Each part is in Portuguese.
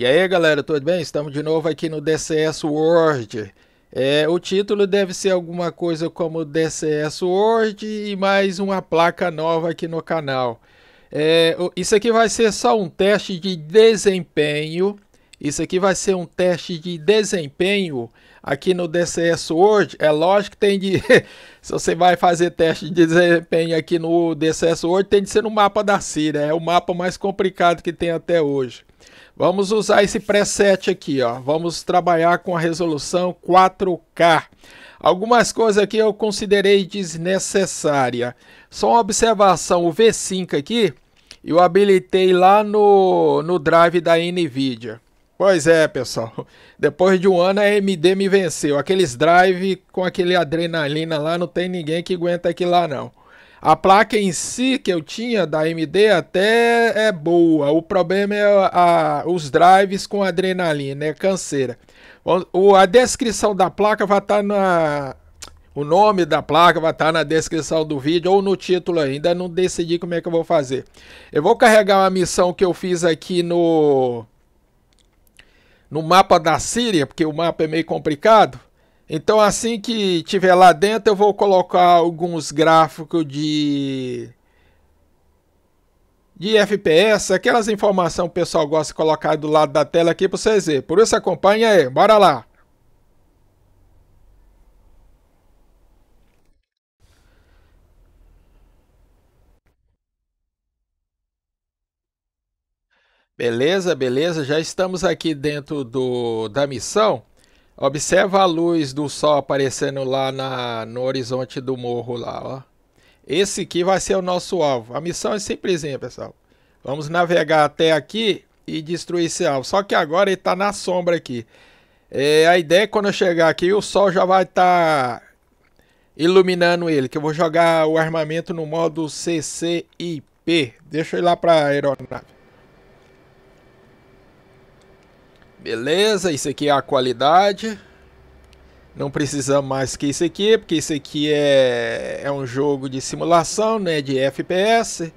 E aí galera, tudo bem? Estamos de novo aqui no DCS World. É, o título deve ser alguma coisa como DCS World e mais uma placa nova aqui no canal. É, isso aqui vai ser só um teste de desempenho. Isso aqui vai ser um teste de desempenho aqui no DCS World. É lógico que tem de. se você vai fazer teste de desempenho aqui no DCS World, tem de ser no mapa da Síria. É o mapa mais complicado que tem até hoje. Vamos usar esse preset aqui, ó. Vamos trabalhar com a resolução 4K. Algumas coisas aqui eu considerei desnecessária. Só uma observação, o V5 aqui, eu habilitei lá no, no drive da NVIDIA. Pois é, pessoal. Depois de um ano a AMD me venceu. Aqueles drive com aquele adrenalina lá, não tem ninguém que aguenta aquilo lá não. A placa em si que eu tinha da AMD até é boa. O problema é a, os drives com adrenalina, é canseira. O, a descrição da placa vai estar tá na. O nome da placa vai estar tá na descrição do vídeo ou no título ainda. Não decidi como é que eu vou fazer. Eu vou carregar uma missão que eu fiz aqui no. No mapa da Síria, porque o mapa é meio complicado. Então assim que tiver lá dentro eu vou colocar alguns gráficos de de FPS, aquelas informações que o pessoal gosta de colocar do lado da tela aqui para vocês verem. Por isso acompanha aí, bora lá. Beleza, beleza, já estamos aqui dentro do, da missão. Observa a luz do sol aparecendo lá na, no horizonte do morro lá, ó. Esse aqui vai ser o nosso alvo. A missão é simplesinha, pessoal. Vamos navegar até aqui e destruir esse alvo. Só que agora ele está na sombra aqui. É, a ideia é quando eu chegar aqui, o sol já vai estar tá iluminando ele. Que eu vou jogar o armamento no modo CCIP. Deixa eu ir lá para a aeronave. Beleza, isso aqui é a qualidade. Não precisamos mais que isso aqui, porque isso aqui é, é um jogo de simulação, né, de FPS.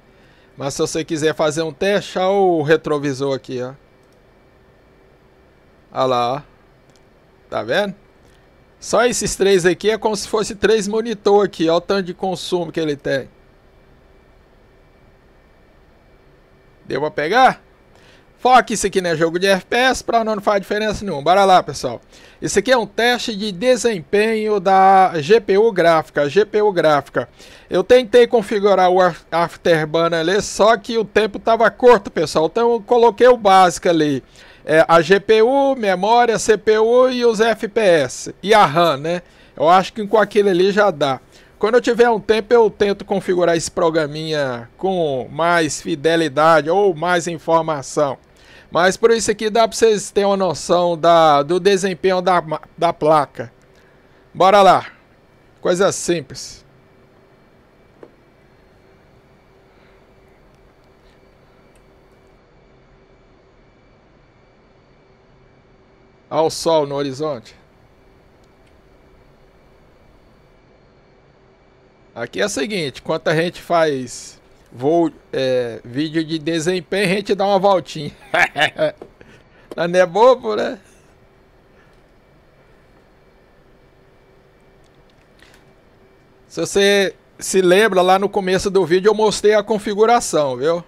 Mas se você quiser fazer um teste, olha o retrovisor aqui, ó. Olha lá. Tá vendo? Só esses três aqui é como se fosse três monitor aqui, olha o tanto de consumo que ele tem. Deu pra pegar? Foque isso aqui não é jogo de FPS, para não, faz diferença nenhuma. Bora lá, pessoal. Esse aqui é um teste de desempenho da GPU gráfica. GPU gráfica. Eu tentei configurar o Afterburner ali, só que o tempo estava curto, pessoal. Então eu coloquei o básico ali. É, a GPU, memória, CPU e os FPS. E a RAM, né? Eu acho que com aquele ali já dá. Quando eu tiver um tempo, eu tento configurar esse programinha com mais fidelidade ou mais informação. Mas por isso aqui dá para vocês terem uma noção da, do desempenho da, da placa. Bora lá. Coisa simples. Olha o sol no horizonte. Aqui é o seguinte, enquanto a gente faz vou, é, vídeo de desempenho, a gente dá uma voltinha. Não é bobo, né? Se você se lembra, lá no começo do vídeo eu mostrei a configuração, viu?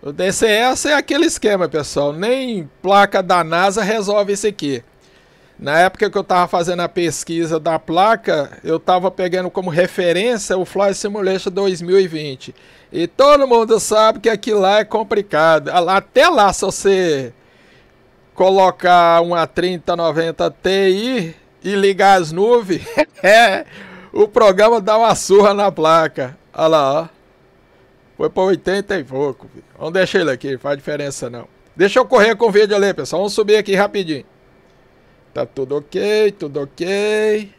O DCS é aquele esquema, pessoal. Nem placa da NASA resolve isso aqui. Na época que eu estava fazendo a pesquisa da placa, eu estava pegando como referência o Flight Simulation 2020. E todo mundo sabe que aquilo lá é complicado. Até lá, se você colocar uma 3090 Ti e ligar as nuvens, é, o programa dá uma surra na placa. Olha lá, ó. Foi para 80 e pouco. Vamos deixar ele aqui, não faz diferença não. Deixa eu correr com o vídeo ali, pessoal. Vamos subir aqui rapidinho. Tá tudo ok, tudo ok.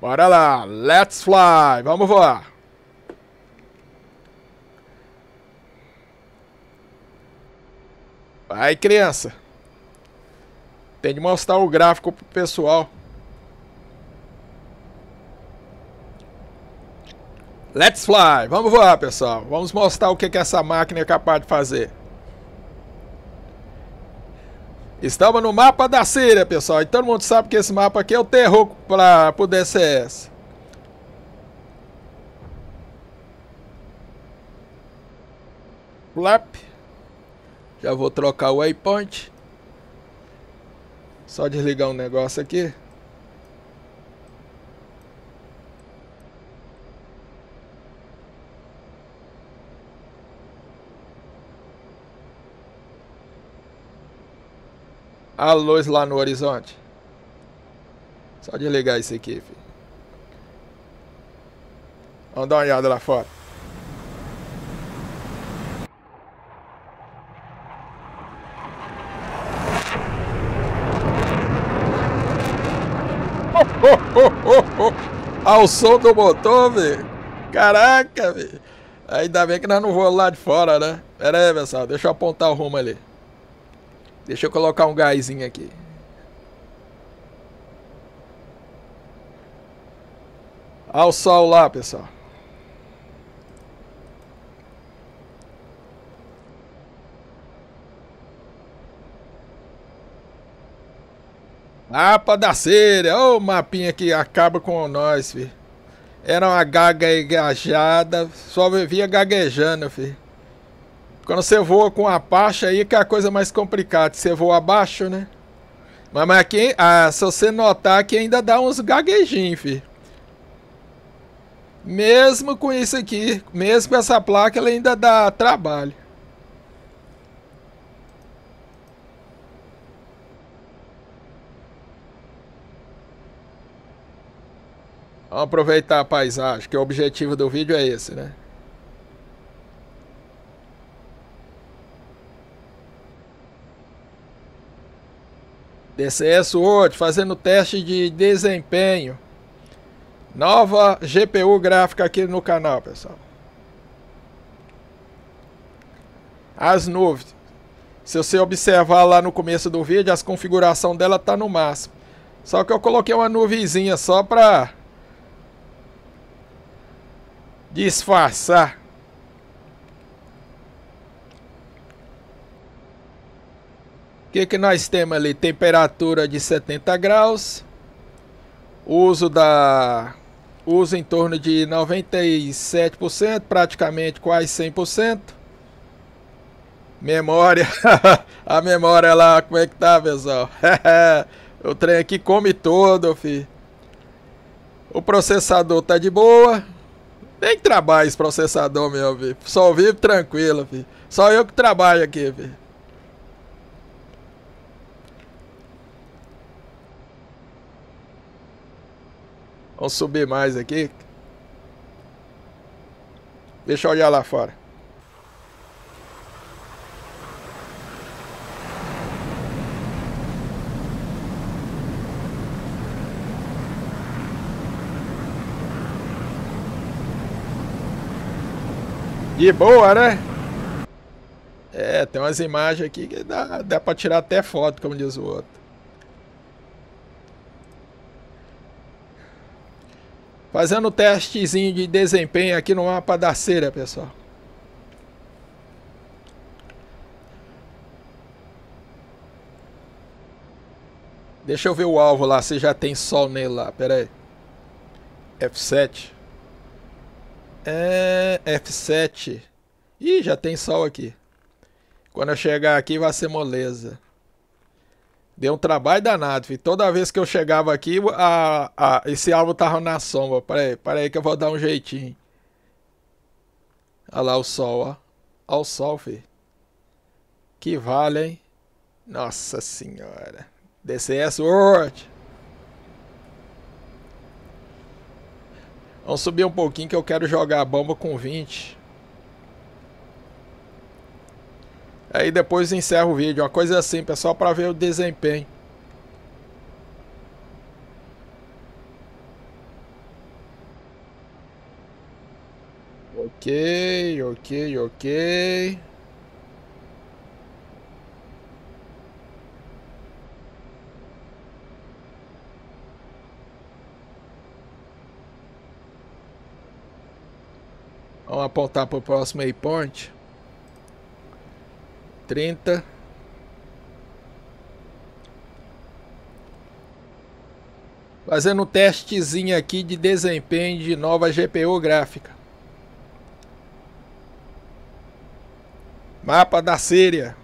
Bora lá, let's fly, vamos voar. Vai, criança. Tem de mostrar o gráfico pro pessoal. Let's fly. Vamos voar, pessoal. Vamos mostrar o que, que essa máquina é capaz de fazer. Estamos no mapa da Síria, pessoal. E todo mundo sabe que esse mapa aqui é o terror para o DCS. Flap. Já vou trocar o waypoint. Só desligar um negócio aqui. A luz lá no horizonte. Só desligar isso aqui, filho. Vamos dar uma olhada lá fora. Ao som do motor, velho. Caraca, velho. Ainda bem que nós não voamos lá de fora, né? Pera aí, pessoal. Deixa eu apontar o rumo ali. Deixa eu colocar um gásinho aqui. Olha o sol lá, pessoal. Mapa da Síria. Ô, oh, mapinha que acaba com nós, filho. Era uma gaguejada. Só vivia gaguejando, filho. Quando você voa com a Apache aí que é a coisa mais complicada. Você voa abaixo, né? Mas, mas aqui, ah, se você notar que ainda dá uns gaguejinhos, filho. Mesmo com isso aqui, mesmo com essa placa, ela ainda dá trabalho. Vamos aproveitar a paisagem, que o objetivo do vídeo é esse, né? DCS Word fazendo teste de desempenho. Nova GPU gráfica aqui no canal, pessoal. As nuvens. Se você observar lá no começo do vídeo, as configuração dela tá no máximo. Só que eu coloquei uma nuvenzinha só para disfarçar. Que, que nós temos ali? Temperatura de 70 graus. Uso da uso em torno de 97%, praticamente quase 100%. Memória, a memória lá, como é que tá, pessoal? o trem aqui come todo, fi. O processador tá de boa. Nem trabalho esse processador, meu, filho. Só vive tranquilo, fi. Só eu que trabalho aqui, fi. Vamos subir mais aqui. Deixa eu olhar lá fora. De boa, né? É, tem umas imagens aqui que dá, dá pra tirar até foto, como diz o outro. Fazendo testezinho de desempenho aqui no mapa da cera, pessoal. Deixa eu ver o alvo lá, se já tem sol nele lá. Pera aí. F7. É... F7. Ih, já tem sol aqui. Quando eu chegar aqui vai ser moleza. Deu um trabalho danado, filho. Toda vez que eu chegava aqui, a, a, esse alvo tava na sombra. Peraí, peraí que eu vou dar um jeitinho. Olha lá o sol, ó. Olha o sol, filho. Que vale, hein? Nossa senhora. DCS World. Vamos subir um pouquinho que eu quero jogar a bomba com 20. Aí depois encerra o vídeo. Uma coisa assim, pessoal, para ver o desempenho. Ok, ok, ok. Vamos apontar para o próximo waypoint 30. Fazendo um testezinho aqui de desempenho de nova GPU gráfica. Mapa da Síria.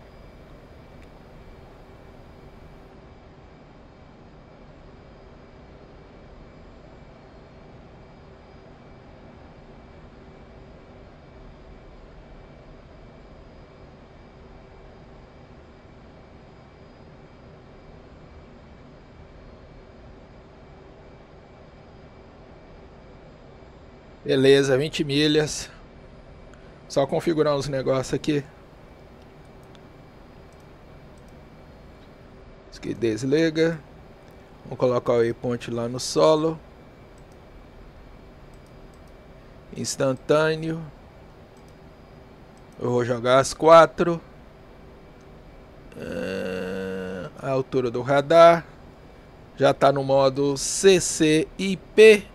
Beleza, 20 milhas. Só configurar uns negócios aqui. Isso aqui desliga. Vamos colocar o waypoint lá no solo. Instantâneo. Eu vou jogar as quatro. Uh, a altura do radar. Já está no modo CCIP.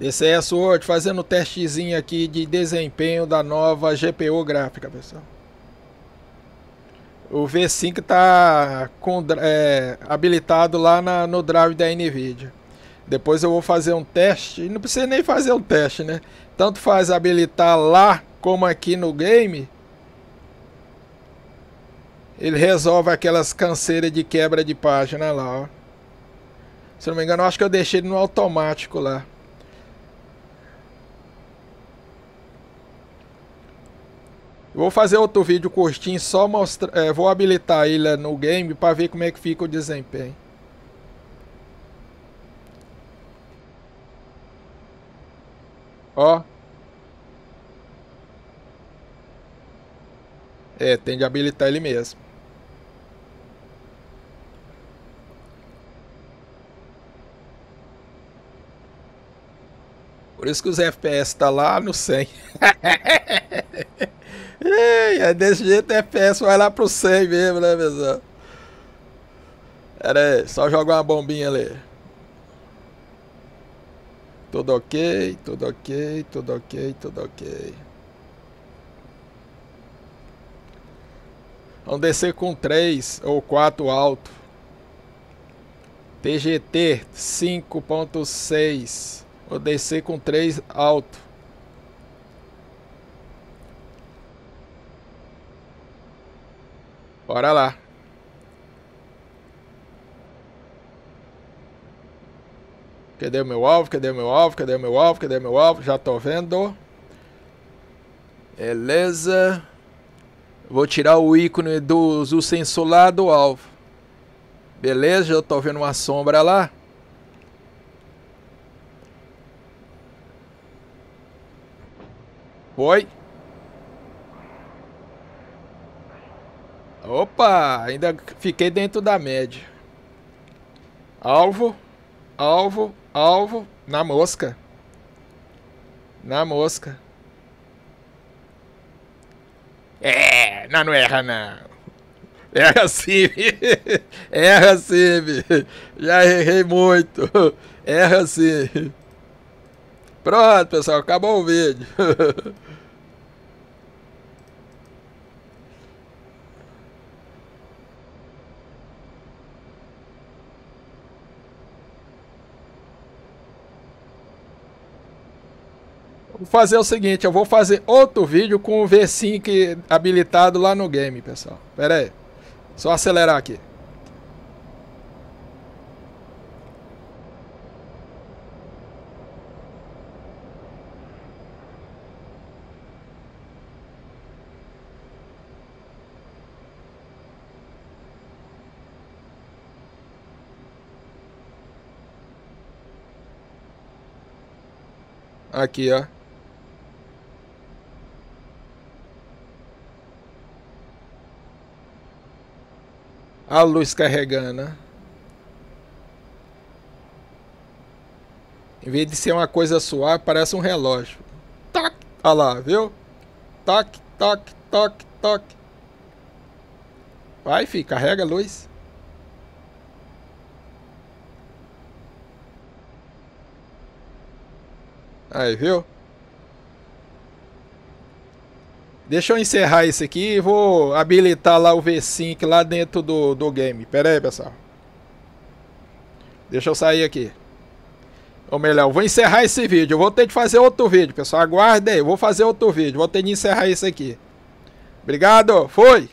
Word fazendo o testezinho aqui de desempenho da nova GPU gráfica, pessoal. O V5 está é, habilitado lá na, no drive da NVIDIA. Depois eu vou fazer um teste. Não precisa nem fazer um teste, né? Tanto faz habilitar lá como aqui no game. Ele resolve aquelas canseiras de quebra de página lá, ó. Se não me engano, acho que eu deixei no automático lá. Vou fazer outro vídeo curtinho, só mostrar, é, vou habilitar ele no game para ver como é que fica o desempenho. Ó. É, tem de habilitar ele mesmo. Por isso que os FPS tá lá no 100. Ei, é desse jeito FPS vai lá pro 100 mesmo, né, pessoal? Pera aí, só jogar uma bombinha ali. Tudo ok, tudo ok, tudo ok, tudo ok. Vamos descer com 3 ou 4 alto. TGT 5.6. Vou descer com 3 alto. Bora lá. Cadê o meu alvo? Cadê o meu alvo? Cadê o meu alvo? Cadê o meu alvo? Já tô vendo. Beleza. Vou tirar o ícone do, do sensor lá do alvo. Beleza, já tô vendo uma sombra lá. Foi. Opa, ainda fiquei dentro da média. Alvo, alvo, alvo, na mosca. Na mosca. É, não, não erra não. Erra sim, erra sim, já errei muito. Erra sim. Pronto, pessoal, acabou o vídeo. fazer o seguinte, eu vou fazer outro vídeo com o V5 habilitado lá no game, pessoal. Pera aí. Só acelerar aqui. Aqui, ó. A luz carregando. Né? Em vez de ser uma coisa suave, parece um relógio. Toc! Olha lá, viu? Toque, toque, toque, toque. Vai, filho, carrega a luz. Aí, viu? Deixa eu encerrar isso aqui e vou habilitar lá o V5 lá dentro do, do game. Pera aí, pessoal. Deixa eu sair aqui. Ou melhor, vou encerrar esse vídeo. Eu vou ter de fazer outro vídeo, pessoal. Aguarde aí. Vou fazer outro vídeo. Vou ter de encerrar isso aqui. Obrigado. Foi.